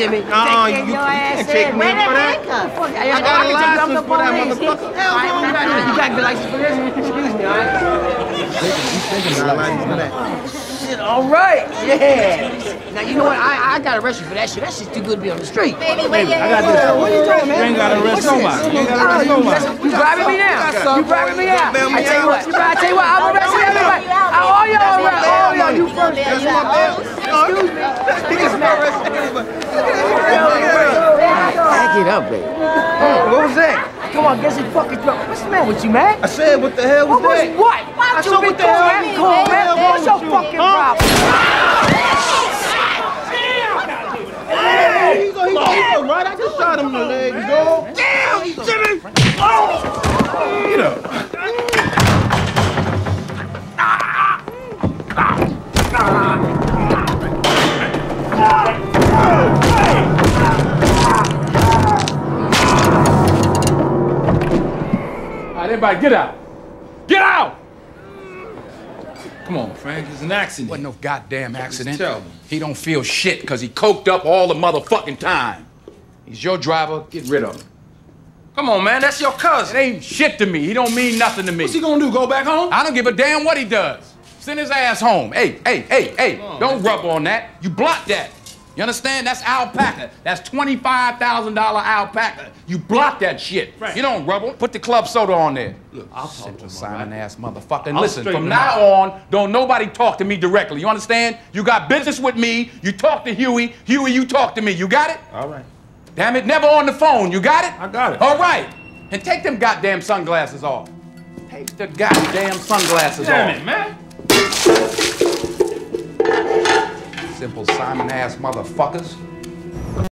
Jimmy. No, Take you your ass can't take me Where for that. Fuck, I, I got a can take you up license for that police. motherfucker. Oh, Hell you got You the license for this? Excuse me, all right? Shit, all right, yeah. Now, you know what? I, I got arrested for that shit. That shit's too good to be on the street. Baby, where your I got this. What are you doing, man? You ain't gotta arrest nobody. You ain't gotta oh, arrest nobody. You driving me now. You driving me out. I tell you what. I tell you what. I'm arresting everybody. All y'all arrest. All y'all. You first. That's my bail. Excuse me. Back it up, baby. What was that? Come on, get some fucking drunk. What's the matter with you, man? I said, what the hell was What was that? what? Why I don't said, you be what the cool, hell? man? Cool, man. What the hell What's your wrong with fucking you? Huh? problem? He's a, he's a, he's a right. I just shot him in the leg, dog. Damn, Jimmy! Oh! All right, everybody, get out. Get out! Come on, Frank. It's an accident. Wasn't no goddamn accident. tell me. He don't feel shit because he coked up all the motherfucking time. He's your driver. Get rid of him. Come on, man. That's your It cousin. ain't shit to me. He don't mean nothing to me. What's he gonna do? Go back home? I don't give a damn what he does. Send his ass home. Hey, hey, hey, hey. don't rub on that. You block that. You understand? That's alpaca. That's $25,000 alpaca. You block that shit. Right. You don't rub on. Put the club soda on there. Look, I'll talk to Simon ass motherfucker. And I'll listen, from now out. on, don't nobody talk to me directly. You understand? You got business with me. You talk to Huey. Huey, you talk to me. You got it? All right. Damn it, never on the phone. You got it? I got it. All right. And take them goddamn sunglasses off. Take the goddamn sunglasses Damn off. it, man. Simple Simon ass motherfuckers.